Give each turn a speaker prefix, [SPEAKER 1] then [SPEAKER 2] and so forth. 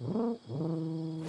[SPEAKER 1] Mm-hmm.